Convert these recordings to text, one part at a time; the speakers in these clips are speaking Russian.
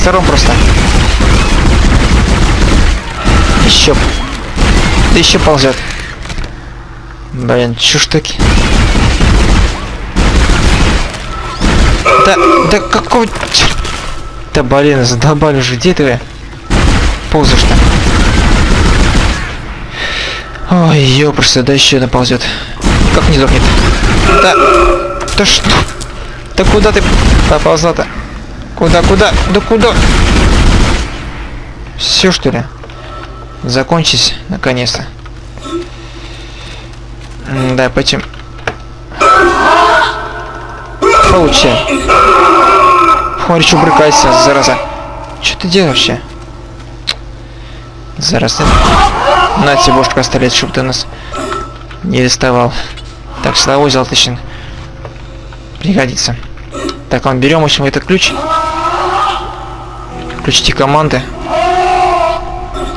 сторон просто. Еще. Еще ползет. Блин, ж таки? Да, да какого... Да блин, задолбали уже, где ты? Ползаешь-то? Ой, ёпрст, да еще наползет. Как не сдохнет? Да, да что? Да куда ты поползла-то? Куда, куда? Да куда? Все что ли? Закончись, наконец-то. Да, почему? Получай. Смотри, что брыкайся, зараза. Что ты делаешь вообще? Зараза. На тебе бошку оставлять, чтобы ты нас не доставал. Так, силовой золотыщин. Пригодится. Так, он берем, в общем, это ключ. Включите команды.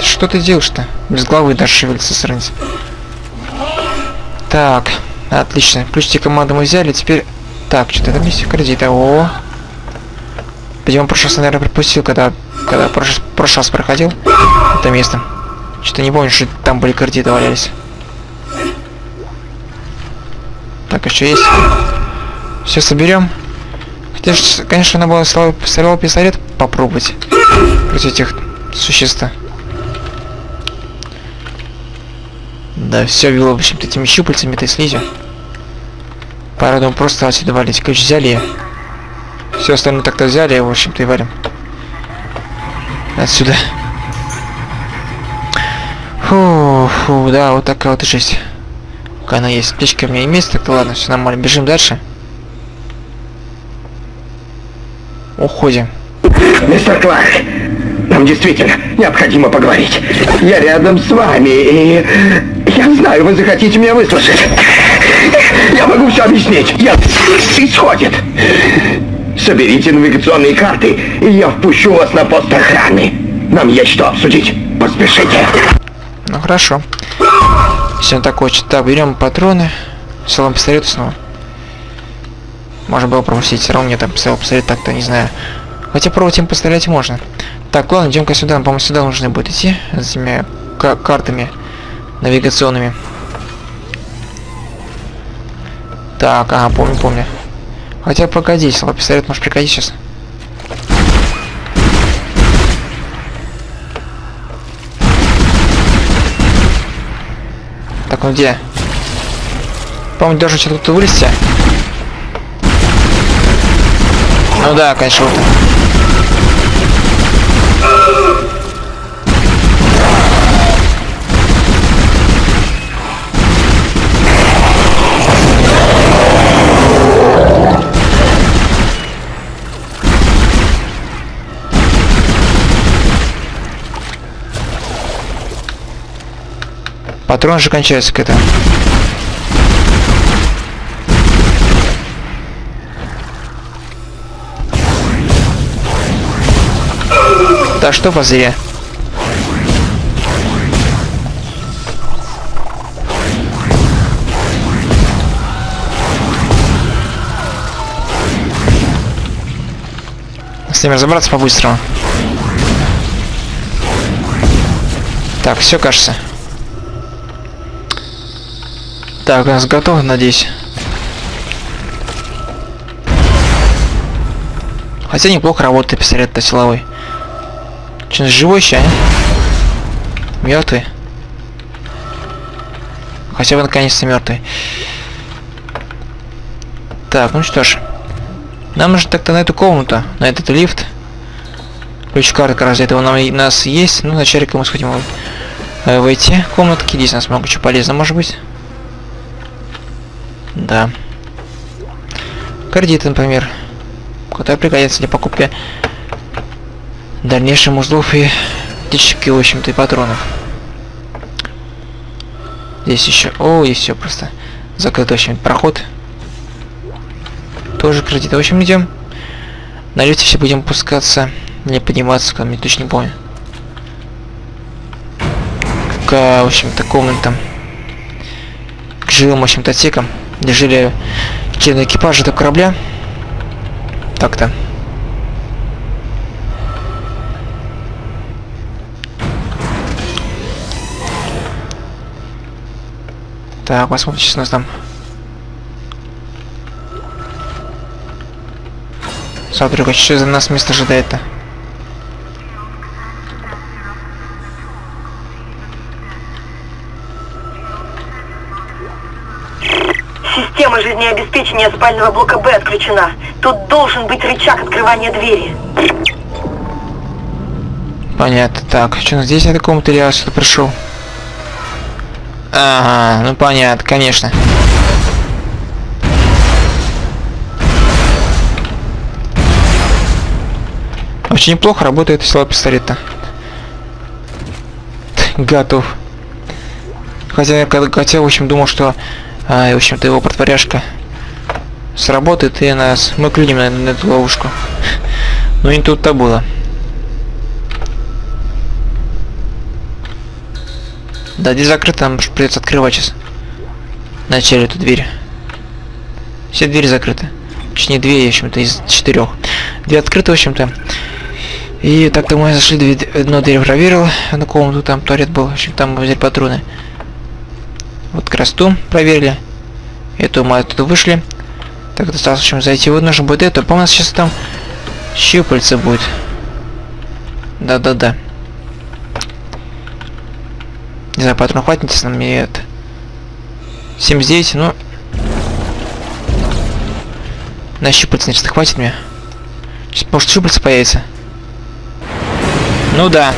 Что ты делаешь-то? Без головы даже шевелится сранец. Так, отлично. Ключите команды мы взяли, теперь... Так, что-то там есть кредит. О, в прошлый раз, наверное, пропустил, когда, когда прошлый, прошлый раз проходил это место. Что-то не помню, что там были кредиты валялись. Так, еще есть. Все соберем. Хотя, конечно, было сорвал сорвал пистолет попробовать против этих существ. Да, все вело, в общем-то, этими щупальцами, этой слизью. Пора думаю, просто отсюда валить. Ключ взяли. Все остальное так-то взяли, в общем-то, и валим. Отсюда. Фу, фу, да, вот такая вот и жесть. Пока она есть. Птичка у меня имеется, так-то ладно, все нормально. Бежим дальше. Уходим. Мистер Кларк, нам действительно необходимо поговорить. Я рядом с вами, и я знаю, вы захотите меня выслушать. Я могу все объяснить. Я исходит. Соберите навигационные карты, и я впущу вас на пост охраны. Нам есть что обсудить. Поспешите. Ну хорошо. Все такое, что так, берем патроны. Салон пистолета снова. Можно было пропустить, все равно мне там пистолет так-то, не знаю. Хотя им пострелять можно. Так, ладно, идем-ка сюда, по-моему, сюда нужно будет идти с этими ка- картами навигационными. Так, ага, помню, помню. Хотя погоди, пистолет может пригодить сейчас. Так, ну где? По-моему, даже что-то тут вылезти. Ну да, конечно, вот. Патрон же кончается к этому. Да что позря? С ними разобраться по-быстрому. Так, все кажется. Так, у нас готово, надеюсь. Хотя неплохо работает пистолет-то силовой. Че, живой еще, а? Мертвый. Хотя бы наконец-то мертвый. Так, ну что ж. Нам нужно так-то на эту комнату, на этот лифт. Ключ-карта как раз для этого нам, нас есть. Ну, вначале мы сходим э, в эти комнатки. Здесь у нас много чего полезного может быть. Да. Кредиты, например. Которые пригодятся для покупки дальнейших узлов и птички, в общем-то, и патронов. Здесь еще... О, есть все просто. Закрыт, в общем, проход. Тоже кредиты. В общем, идем. На лифте все будем пускаться. Не подниматься, ко мне точно не помню. К, в общем-то, комнатам. К жилым, в общем-то, отсекам жили члены экипажа этого корабля. Так-то. Так, посмотрим, что у нас там. Смотрю, что за нас место ожидает-то. Жизнеобеспечения спального блока Б отключена. Тут должен быть рычаг открывания двери. Понятно. Так, что у нас здесь я такому материала что-то пришел? Ага, ну понятно, конечно. Очень неплохо работает сила пистолета. Готов. Хотя я хотел, в общем, думал, что, а, в общем-то, его протворяшка сработает и нас мы клюнем на, на эту ловушку. Но не тут-то было. Да, здесь закрыто, нам придется открывать сейчас. Вначале эту дверь. Все двери закрыты. Точнее, две, в общем-то, из четырех. Две открыты, в общем-то. И так-то мы зашли, две, одну дверь проверил, одну комнату, там туалет был, в общем, там мы взяли патроны. Вот красту проверили. Эту мы оттуда вышли. Так, осталось, в общем, зайти. Вот нужно будет это. По-моему, сейчас там щупальца будет. Да-да-да. Не знаю, патрон хватит на мне это. 79, ну... На щупальца, значит, хватит мне. Сейчас, может, щупальца появится. Ну да.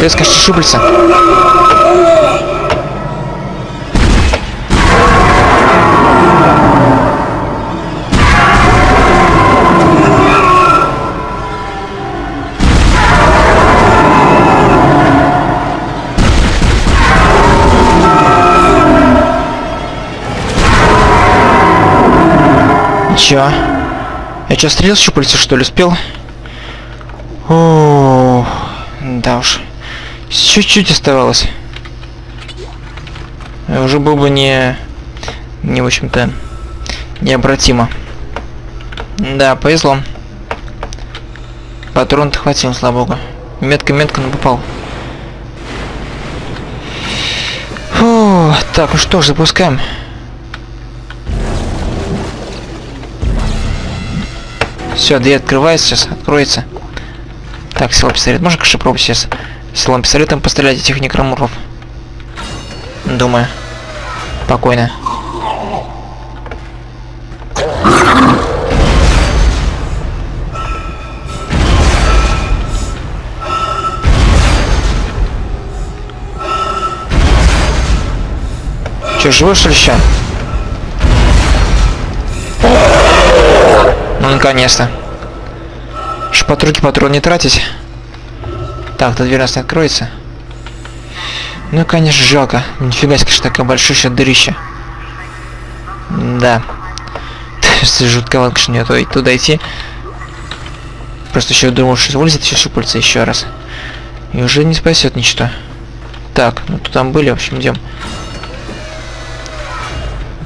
Резко щупальца. Чё? Я что, стрелил щупальца, что ли, успел? О, да уж. Чуть-чуть оставалось. Уже был бы не... Не, в общем-то, необратимо. Да, повезло. Патрон-то хватил, слава богу. Метко-метко, но попал. Фу, так, ну что ж, запускаем. Все, дверь открывается сейчас, откроется. Так, сила пистолет. Можно, конечно, пробовать сейчас силом пистолетом пострелять этих некромуров? Думаю. Спокойно. Че, живой что ли ща? Наконец-то. Шпатруки патрон не тратить. Так, эта дверь у нас не откроется. Ну, конечно, жалко. Нифига себе, конечно, такая большущая дырища. Да. Жутковато, конечно, не туда идти. Просто еще думал, что вылезет еще щупальца еще раз. И уже не спасет ничто. Так, ну тут там были, в общем, идем.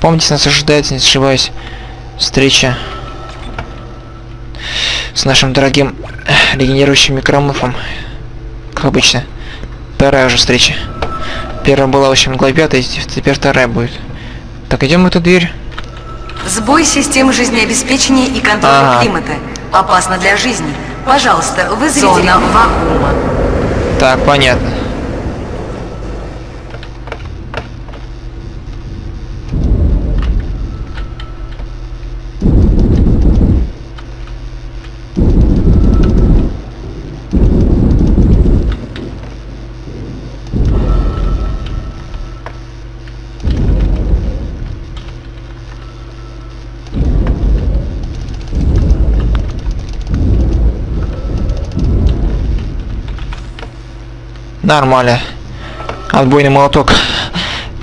Помните, нас ожидает, не ошибаюсь, встреча с нашим дорогим регенерирующим микромыфом. Как обычно. Вторая уже встреча. Первая была, общем, глава 5, теперь вторая будет. Так, идем в эту дверь. Сбой системы жизнеобеспечения и контроля Ага. климата. Опасно для жизни. Пожалуйста, вызовите... Зона вакуума. Так, понятно. Нормально. Отбойный молоток.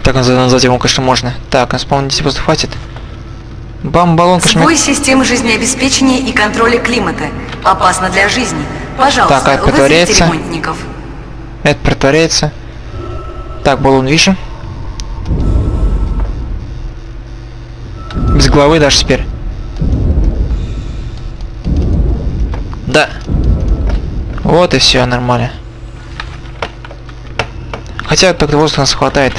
Так наз- назвать его, конечно, можно. Так, исполнить просто хватит. Бам-баллон, конечно, Сбой системы жизнеобеспечения и контроля климата. Опасно для жизни. Пожалуйста, Так, а это притворяется? ремонтников. Это притворяется. Так, баллон вижу. Без головы даже теперь. Да. Вот и все нормально. Хотя только воздуха нас хватает.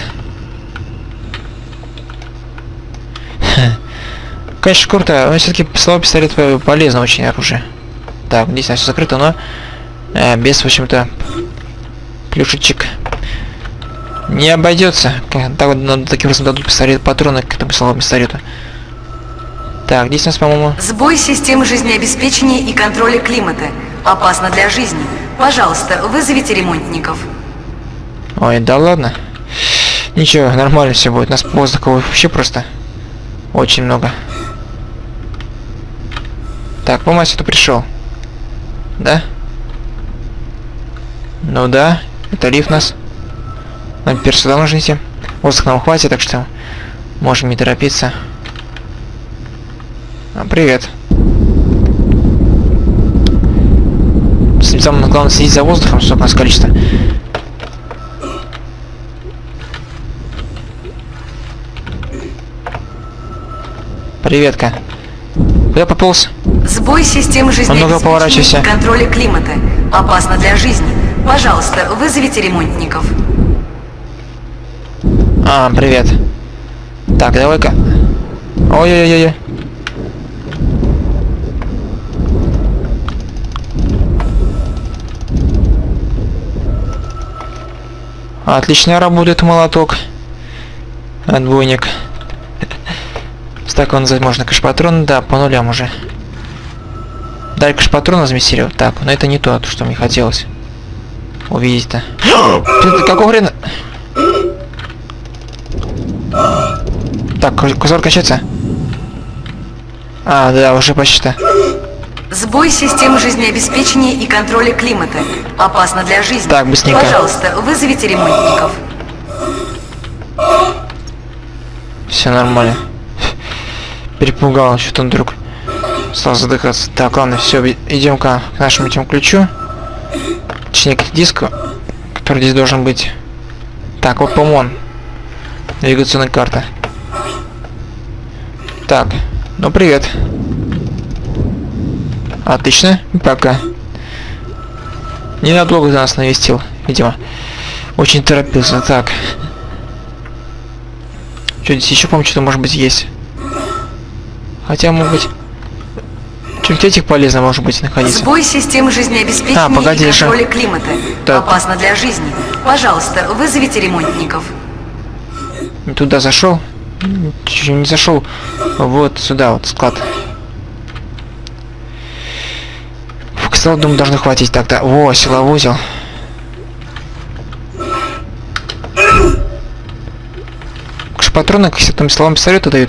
Конечно, круто, но все-таки слово пистолет полезно очень оружие. Так, здесь все закрыто, но э, без, в общем-то, плюшечек не обойдется. Так вот, надо таким образом дадут пистолет, патроны к этому слову пистолету. Так, здесь у нас, по-моему... Сбой системы жизнеобеспечения и контроля климата. Опасно для жизни. Пожалуйста, вызовите ремонтников. Ой, да ладно. Ничего, нормально все будет. Нас воздуха вообще просто очень много. Так, по-моему, сюда пришел. Да? Ну да, это лифт нас. Нам теперь сюда нужно идти. Воздуха нам хватит, так что можем не торопиться. А, привет. Самое главное следить за воздухом, чтобы у нас количество. Приветка. Куда пополз? Сбой системы жизнеобеспечения поворачивайся. и контроля климата. Опасно для жизни. Пожалуйста, вызовите ремонтников. А, привет. Так, давай-ка. Ой-ой-ой-ой. Отлично работает молоток. Отбойник. Так, он можно кэш-патрон, да, по нулям уже. Дали кэш-патрон разместили. Так, но это не то, что мне хотелось увидеть-то. Какого хрена? Так, ку- кусок качается. А, да, уже почти-то. Сбой системы жизнеобеспечения и контроля климата. Опасно для жизни. Так, быстренько. Пожалуйста, вызовите ремонтников. Все нормально. Перепугал, что-то он вдруг стал задыхаться. Так, ладно, все, идем-ка к нашему этому ключу. Точнее, к диску, который здесь должен быть. Так, вот, по-моему, он. Навигационная карта. Так, ну привет. Отлично, пока. Ненадолго за нас навестил, видимо. Очень торопился. Так. Что здесь еще, по-моему, что-то может быть есть. Хотя, может быть... Чуть этих полезно, может быть, находиться. Сбой системы жизнеобеспечения А, погоди, и контроля климата. Так. Опасно для жизни. Пожалуйста, вызовите ремонтников. Туда зашел. Чуть не зашел. Вот сюда, вот склад. Кстати, думаю, должно хватить тогда. Во, силовой узел. Патроны к этим словам пистолета дают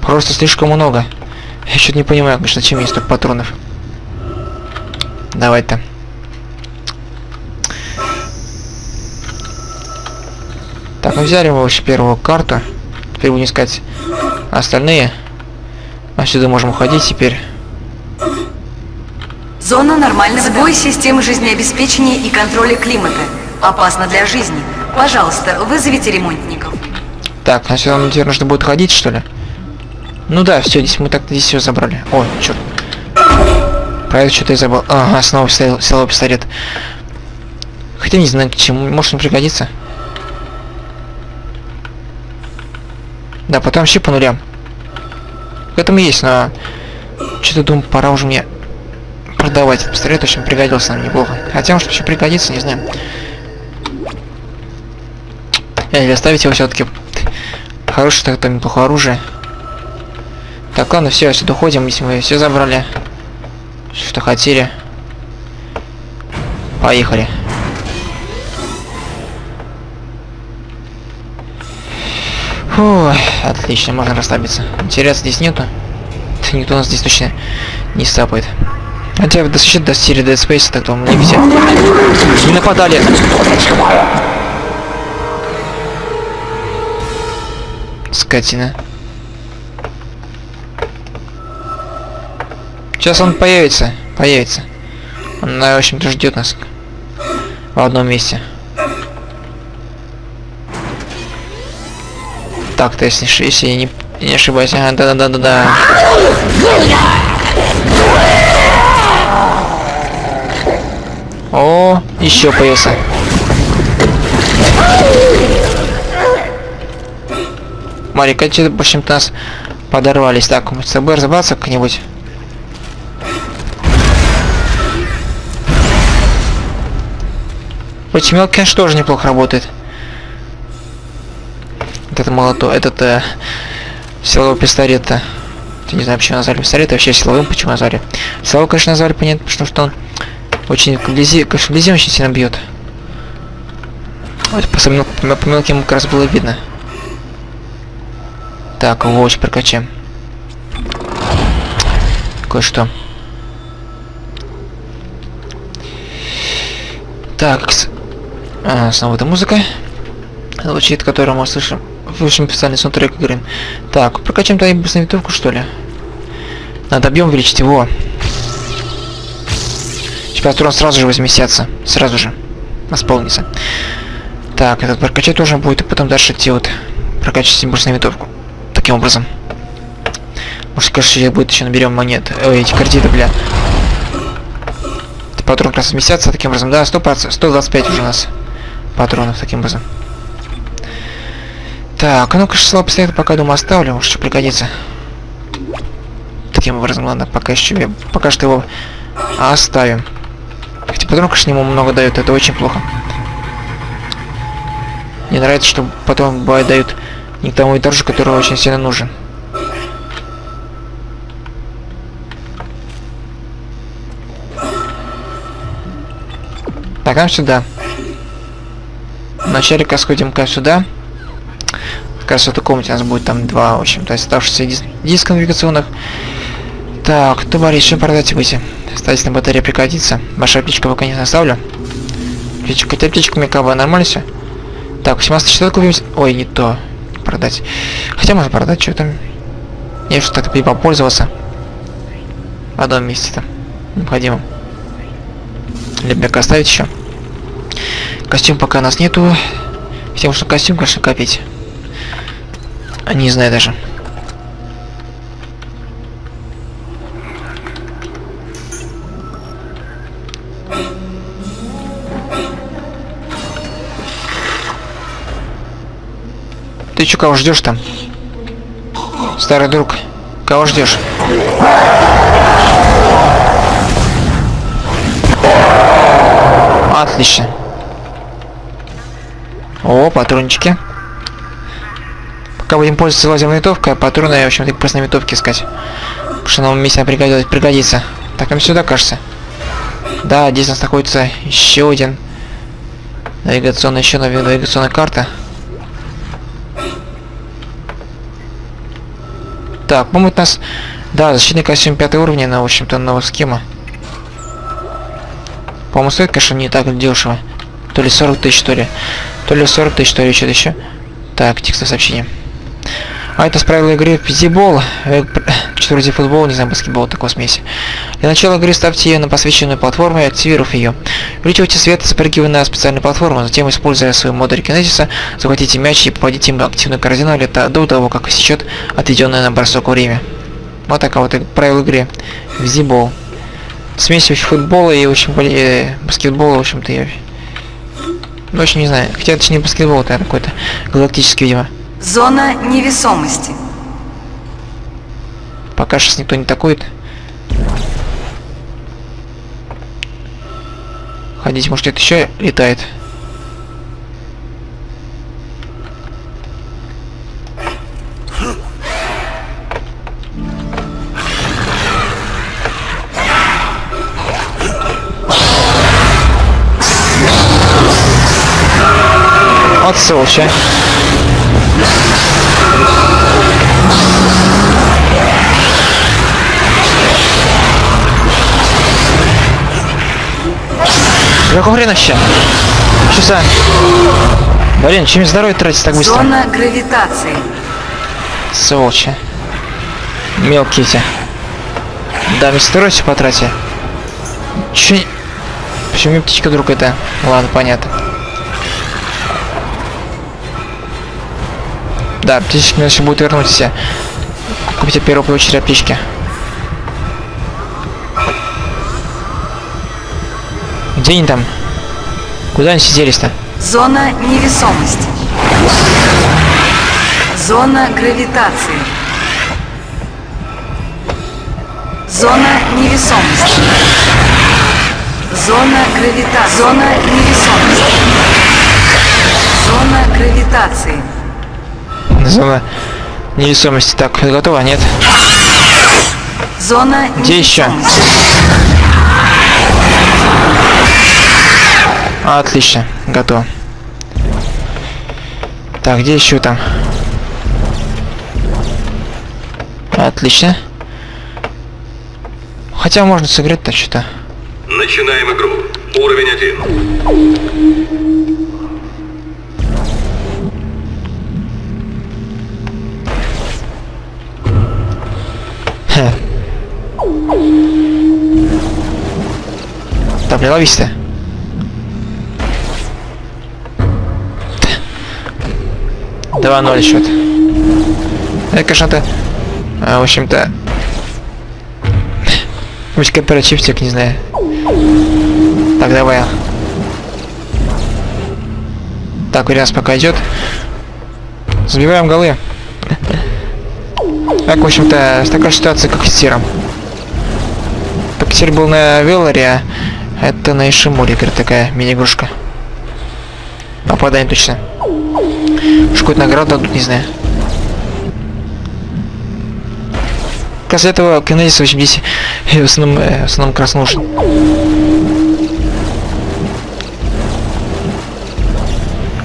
просто слишком много. Я что-то не понимаю, конечно, зачем есть столько патронов. Давай-то. Так, мы взяли вообще первую карту. Теперь будем искать остальные. Отсюда можем уходить теперь. Зона нормального сбой системы жизнеобеспечения и контроля климата. Опасно для жизни. Пожалуйста, вызовите ремонтников. Так, а сюда нам теперь нужно будет ходить, что ли? Ну да, все, здесь мы так здесь все забрали. Ой, черт. Про это что-то я забыл. Ага, снова силовой пистолет. Хотя не знаю к чему, может не пригодится. Да, потом вообще по нулям. В этом и есть, но... Что-то думаю, пора уже мне продавать этот пистолет, очень пригодился нам неплохо. Хотя, может, еще пригодится, не знаю. Э, Или оставить его все-таки. Хорошее так-то неплохое оружие. Так, ладно, все, отсюда уходим, если мы все забрали. Что хотели. Поехали. Фу, отлично, можно расслабиться. Интереса здесь нету. Никто нас здесь точно не стапает. Хотя в защите до серии Dead Space, так то мы не все не нападали. Скотина. Сейчас он появится. Появится. Он, э, в общем-то, ждет нас в одном месте. Так-то, если, ш- если я не, не ошибаюсь. Ага, да-да-да-да-да. О, еще появился. Марикачи, в общем-то, нас подорвались. Так, мы с собой разобраться как-нибудь. Пулемет, конечно, тоже неплохо работает. Вот это молото, этот э, силовой пистолет-то. Не знаю, почему назвали пистолет, вообще силовым почему назвали. Силовой, конечно, назвали понятно, потому что он очень вблизи, конечно, вблизи очень сильно бьет. Вот по, самим- по, мелким как раз было видно. Так, watch прокачаем. Кое-что. Так, а, снова эта музыка. Звучит, которую мы слышим. Общем, специальный саундтрек игры. Так, прокачаем твою винтовку, что ли? Надо объем увеличить его. Температура сразу же возместятся. Сразу же. Восполнится. Так, этот прокачать тоже будет, и потом дальше идти вот прокачивать импульсную винтовку. Таким образом. Может, сейчас будет еще наберем монет. Ой, эти кредиты, бля. Эти патроны как раз вместятся таким образом. Да, 100%, 125 уже у нас патронов таким образом. Так, ну-ка, слабо пистолет пока, думаю, оставлю, может, что пригодится. Таким образом, ладно, пока еще, пока что его оставим. Хотя патронов, конечно, ему много дают, это очень плохо. Мне нравится, что потом бывает дают не тому итожу, который очень сильно нужен. Так, нам сюда. Вначале-ка сходим-ка сюда. Как раз в этой комнате у нас будет там два, в общем, то есть оставшихся дис диска навигационных. Так, товарищ, что продать выйти? Статичная батарея пригодится. Ваша аптечка пока не оставлю. Аптечка, хотя аптечка мне как бы нормально все. Так, 18 что купим? Ой, не то. Продать. Хотя можно продать, что там. Я что так и попользоваться. В одном месте-то. Необходимо. Либо оставить еще. Костюм пока у нас нету. Хотя что костюм, конечно, копить. А Не знаю даже. Ты чё, кого ждешь там? Старый друг, кого ждешь? Отлично. О, патрончики. Пока будем пользоваться лазерной винтовкой, а патроны, в общем-то, просто на винтовке искать. Потому что нам вместе пригодилось, пригодится. Так, нам сюда, кажется. Да, здесь у нас находится еще один навигационный, еще нави- навигационная карта. Так, у нас... Да, защитный костюм пятого уровня, на, в общем-то, новая схема. По-моему, стоит, конечно, не так дешево. То ли 40 тысяч, то ли. То ли 40 тысяч, то ли что-то еще. Так, текстовое сообщение. А это с правила игры физибол, э, вроде футбол, не знаю, баскетбол, такой смеси. Для начала игры ставьте ее на посвященную платформу и активировав ее. Увеличивайте свет, спрыгивая на специальную платформу, затем, используя свой модуль кинезиса, захватите мяч и попадите им в активную корзину то- до того, как истечет отведенное на бросок время. Вот такая вот правила игры. Физибол. Смесь вообще футбола и, общем, боли- э, баскетбола, в общем-то, я... Ну, очень не знаю. Хотя это же не баскетбол, это какой-то галактический, видимо. Зона невесомости. Пока сейчас никто не такует. Ходить, может, это еще летает. Сволочь, а. Какого хрена ща? Что за... Блин, чем здоровье тратить так быстро? Зона гравитации. Сволочи. Мелкие эти. Да, все потратили. Че... Почему птичка вдруг это? Ладно, понятно. Да, птички еще будут вернуть все. Купите первую очередь аптечки. Где они там? Куда они сиделись-то? Зона невесомости. Зона гравитации. Зона невесомости. Зона гравитации. Зона невесомости. Зона гравитации. Зона невесомости. Так, готово? Нет. Зона Где еще? Отлично, готово. Так, где еще там? Отлично. Хотя можно сыграть-то что-то. Начинаем игру. Уровень один. Да, приловись ты. Два ноль счет. Это, конечно, то, а, в общем-то, пусть кооперативчик, не знаю. Так, давай. Так, нас пока идет. Забиваем голы. Так, в общем-то, такая ситуация, как с Тиром. Так, Тир был на Веларе, а это на Ишимуре, говорит, такая мини-игрушка. Попадание точно. Уж какую-то награду дадут, не знаю. После этого Кеннедис, в общем, здесь в основном, э, в основном краснушен.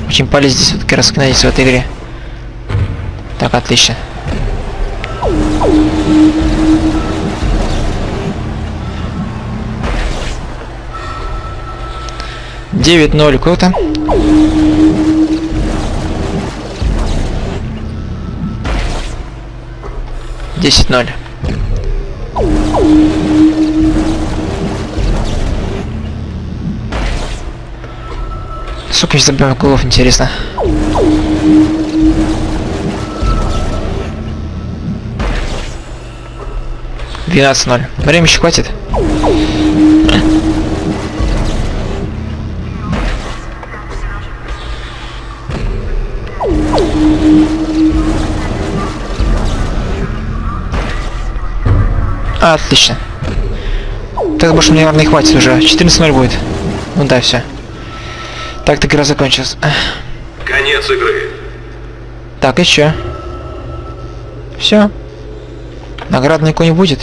Очень полезен здесь вот как раз Кеннедис в этой игре. Так, отлично. Девять ноль, круто. Десять ноль. Сука, сейчас забьем голов, интересно. Двенадцать ноль. Времени еще хватит? Отлично. Так больше мне, наверное, хватит уже. 14-0 будет. Ну да, все. Так, так игра закончилась. Конец игры. Так, чё? Все. Награды никакой не будет.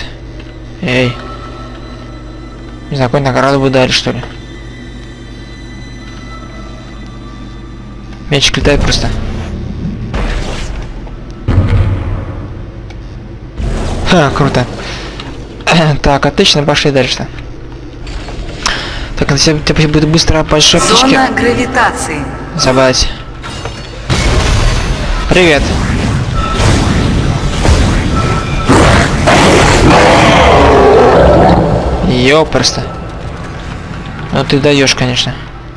Эй. Не знаю, какой награду бы дали, что ли. Мячик летает просто. Ха, круто. Так, отлично, пошли дальше. Так, надо себе тебе будет быстро шапочке Зона гравитации. забрать. Привет. Ё, просто. Ну ты даешь, конечно.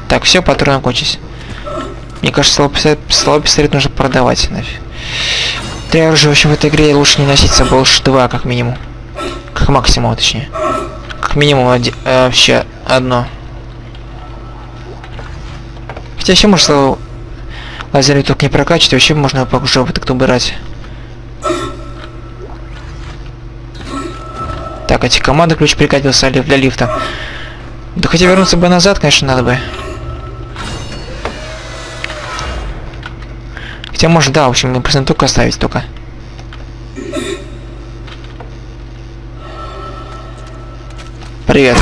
Так, все, патроны кончились. Мне кажется, слабый пистолет, слабый пистолет нужно продавать нафиг. Три оружия, в общем, в этой игре лучше не носить с собой, лучше два, как минимум. Как максимум, точнее. Как минимум оди- э, вообще одно. Хотя может слово лазерный только не прокачивать, вообще можно уже вот так убирать. Так, эти команды ключ пригодился для лифта. Да хотя вернуться бы назад, конечно, надо бы. Хотя может, да, в общем, просто только оставить только. Привет.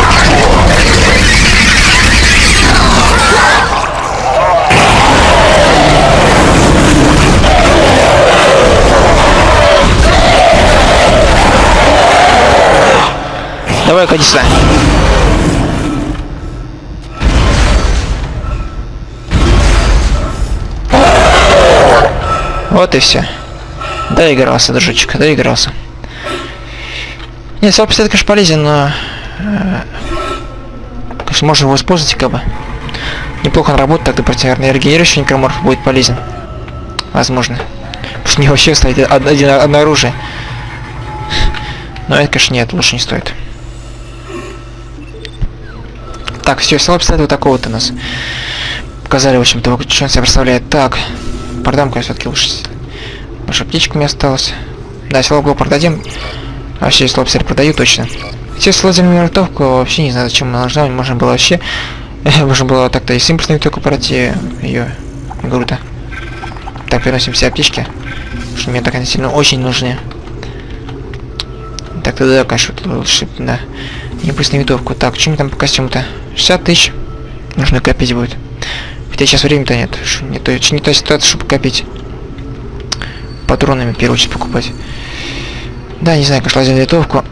Давай, ходи сюда. Вот и все. Доигрался, дружочек, доигрался. Нет, свой пистолет, конечно, полезен, но... конечно, можно его использовать, как бы. Неплохо он работает, тогда против, наверное, регенерирующий некроморф будет полезен. Возможно. Потому что него вообще стоит од- один, одно оружие. Но это, конечно, нет, лучше не стоит. Так, все, село пистолет вот такого вот у нас. Показали, в общем-то, что он себя представляет. Так, продам-ка я все-таки лучше. Наша птичка мне осталась. Да, силоблок продадим. Вообще, слопсер продаю точно. Все с лазерную винтовку вообще не знаю, зачем она нужна. Можно было вообще... Можно было так-то и с импульсной винтовкой пройти ее. Круто. Так, переносим все аптечки. Что мне так они сильно очень нужны. Так, тогда, конечно, лучше, да. Импульсную винтовку. Так, чем там по костюму-то? 60 тысяч. Нужно копить будет. Хотя сейчас времени-то нет. Не то, не та ситуация, чтобы копить. Патронами в первую очередь покупать. Да, не знаю, конечно, лазерную винтовку.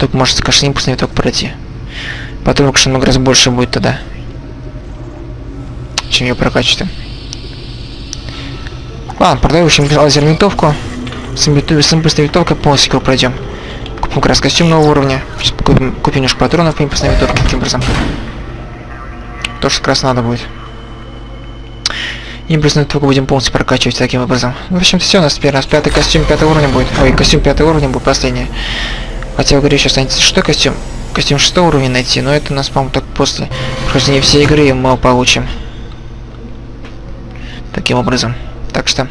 Только может, конечно, импульсный винтовку пройти. Патронов, конечно, много раз больше будет тогда. Чем ее прокачать-то. Ладно, продаю, в общем, лазерную винтовку. С с импульсной винтовкой полностью его пройдем. Купим как раз костюм нового уровня. Сейчас купим, купим немножко патронов по импульсной винтовке, таким образом. То, что как раз надо будет. Импульсную винтовку будем полностью прокачивать таким образом. Ну, в общем-то, все, у нас теперь у нас пятый костюм пятого уровня будет. Ой, костюм пятого уровня будет последний. Хотя, я говорю, сейчас останется шестой костюм. Костюм шестого уровня найти, но это нас, по-моему, так после прохождения всей игры мы его получим. Таким образом. Так что...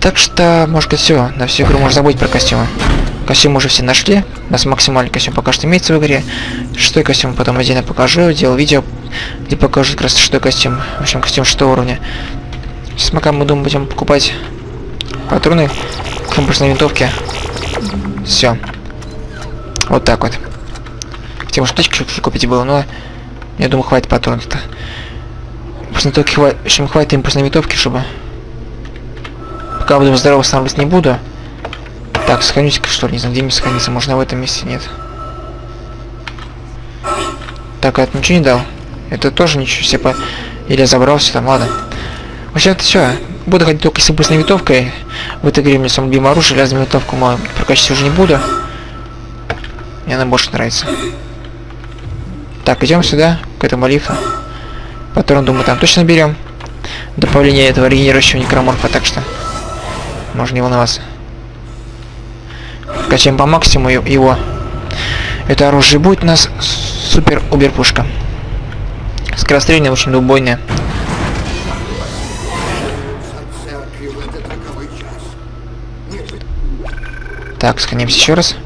Так что, может быть, все. На всю игру можно забыть про костюмы. Костюм уже все нашли. У нас максимальный костюм пока что имеется в игре. Шестой костюм потом отдельно покажу. Делал видео, где покажу как раз шестой костюм. В общем, костюм шестого уровня. Сейчас пока мы думаем, будем покупать патроны к импульсной винтовке. Все. Вот так вот. Хотя может еще купить было, но я думаю, хватит патронов-то. Импульсной винтовки хватит, хватит импульсной винтовки, чтобы... Пока буду здорово восстанавливать не буду. Так, сохранюсь что ли, не знаю, где мне сохраниться, можно в этом месте, нет. Так, а это ничего не дал? Это тоже ничего себе, по- или забрал все там, ладно. В общем, это все. Буду ходить только с импульсной винтовкой. В этой игре мне самое любимое оружие, железную винтовку мою прокачивать уже не буду. Мне она больше нравится. Так, идем сюда, к этому лифту. Патрон, думаю, там точно берем. Добавление этого регенерирующего некроморфа, так что можно не волноваться. Качаем по максимуму его. Это оружие будет у нас супер убер пушка. Скорострельная, очень убойная. Так, сохранимся еще раз.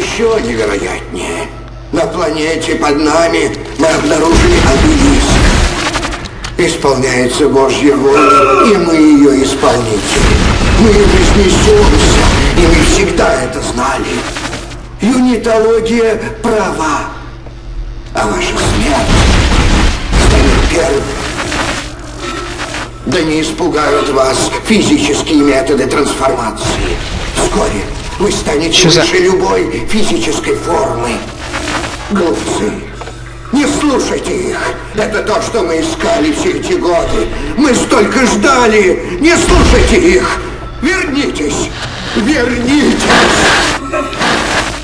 Еще невероятнее. На планете под нами мы обнаружили обелиск. Исполняется Божья воля, и мы ее исполнители. Мы вознесемся, и мы всегда это знали. Юнитология права, а ваша первой. Да не испугают вас физические методы трансформации. Вскоре вы станете Что за- выше любой физической формы. Глупцы. Не слушайте их. Это то, что мы искали все эти годы. Мы столько ждали. Не слушайте их. Вернитесь. Вернитесь.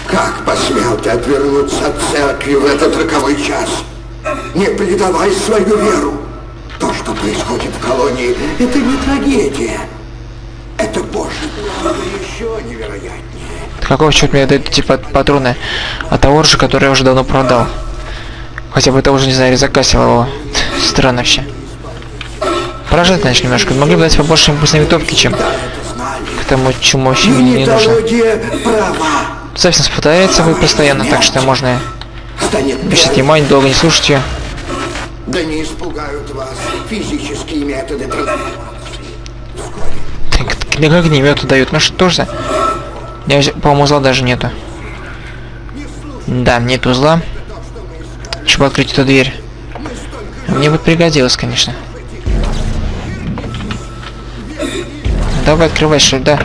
Как посмел ты отвернуться от церкви в этот роковой час? Не предавай свою веру. То, что происходит в колонии, это не трагедия. Это да еще невероятнее. Какого черта мне дают эти пат- патроны от того же, который я уже давно продал? Хотя бы это уже, не знаю, закасил его. Странно вообще. Поражает, конечно, немножко. Могли бы дать побольше импульсной винтовки, чем к тому, чему вообще мне не нужно. Запись повторяется вы постоянно, так что можно Станет первой. внимание, долго не слушать ее. Да не испугают вас физические методы. Так, для как огнемету дают? Ну что же? Я, взя- по-моему, узла даже нету. Да, нет узла. Чтобы открыть эту дверь. Мне бы пригодилось, конечно. Давай открывай, что да?